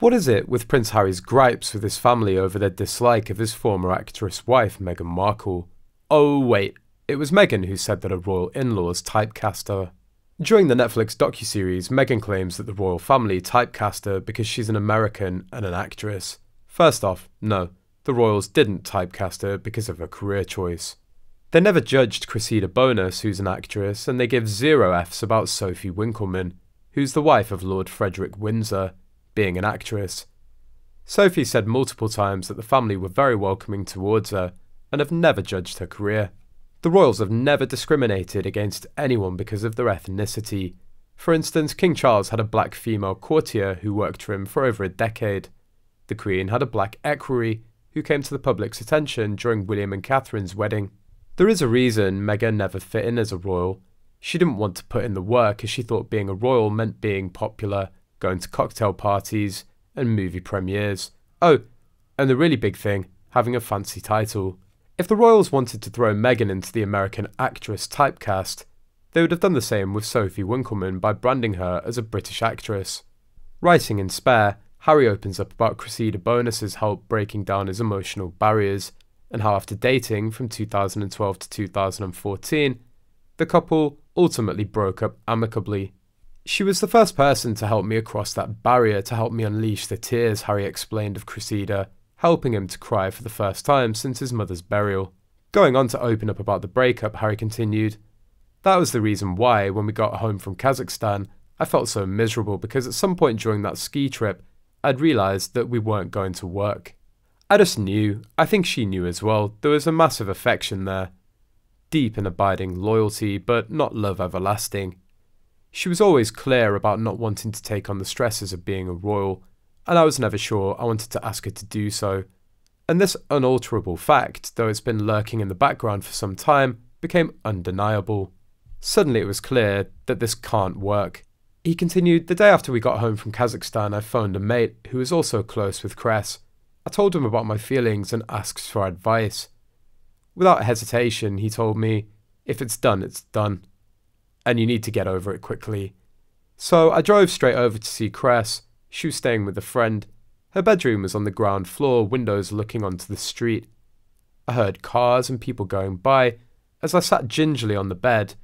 What is it with Prince Harry's gripes with his family over their dislike of his former actress wife, Meghan Markle? Oh, wait, it was Meghan who said that her royal in laws typecast her. During the Netflix docuseries, Meghan claims that the royal family typecast her because she's an American and an actress. First off, no, the royals didn't typecast her because of her career choice. They never judged Cressida Bonas, who's an actress, and they give zero Fs about Sophie Winkleman, who's the wife of Lord Frederick Windsor, being an actress. Sophie said multiple times that the family were very welcoming towards her and have never judged her career. The royals have never discriminated against anyone because of their ethnicity. For instance, King Charles had a black female courtier who worked for him for over a decade. The Queen had a black equerry who came to the public's attention during William and Catherine's wedding. There is a reason Meghan never fit in as a royal. She didn't want to put in the work as she thought being a royal meant being popular going to cocktail parties, and movie premieres. Oh, and the really big thing, having a fancy title. If the royals wanted to throw Meghan into the American actress typecast, they would have done the same with Sophie Winkleman by branding her as a British actress. Writing in Spare, Harry opens up about Cressida Bonas's help breaking down his emotional barriers, and how after dating from 2012 to 2014, the couple ultimately broke up amicably. She was the first person to help me across that barrier to help me unleash the tears Harry explained of Cressida, helping him to cry for the first time since his mother's burial. Going on to open up about the breakup, Harry continued, That was the reason why, when we got home from Kazakhstan, I felt so miserable because at some point during that ski trip, I'd realised that we weren't going to work. I just knew, I think she knew as well, there was a massive affection there. Deep and abiding loyalty, but not love everlasting. She was always clear about not wanting to take on the stresses of being a royal, and I was never sure I wanted to ask her to do so. And this unalterable fact, though it's been lurking in the background for some time, became undeniable. Suddenly it was clear that this can't work. He continued, The day after we got home from Kazakhstan, I phoned a mate who was also close with Cress. I told him about my feelings and asked for advice. Without hesitation, he told me, If it's done, it's done and you need to get over it quickly. So I drove straight over to see Cress. She was staying with a friend. Her bedroom was on the ground floor, windows looking onto the street. I heard cars and people going by as I sat gingerly on the bed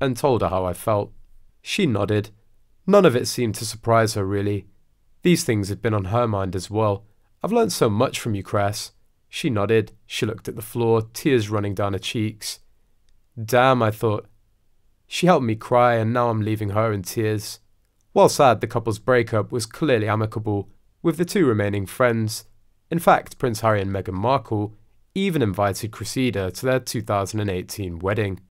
and told her how I felt. She nodded. None of it seemed to surprise her, really. These things had been on her mind as well. I've learnt so much from you, Cress. She nodded. She looked at the floor, tears running down her cheeks. Damn, I thought. She helped me cry, and now I'm leaving her in tears. While sad, the couple's breakup was clearly amicable, with the two remaining friends. In fact, Prince Harry and Meghan Markle even invited Cressida to their 2018 wedding.